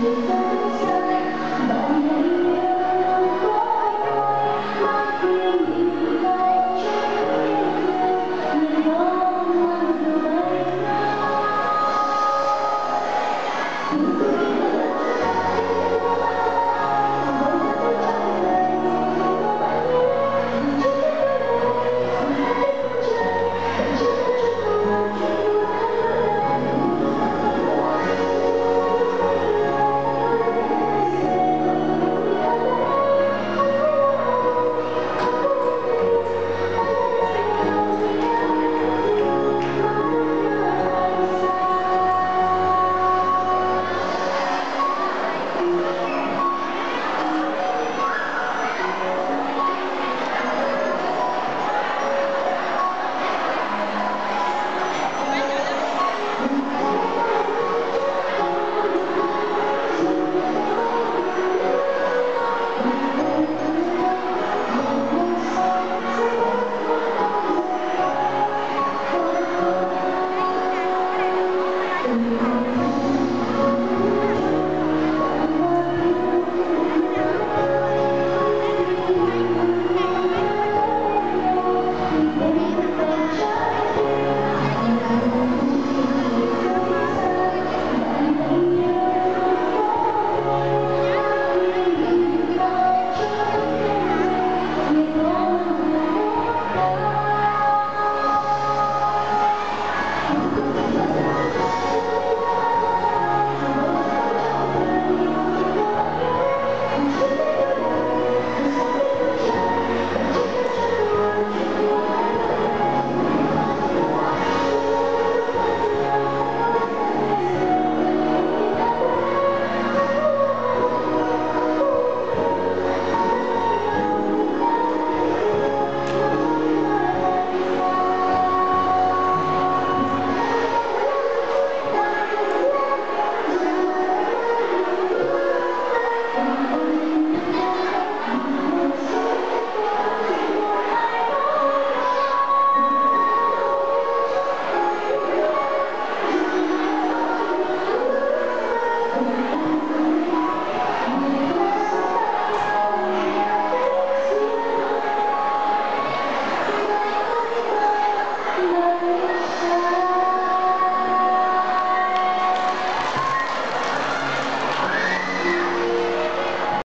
you.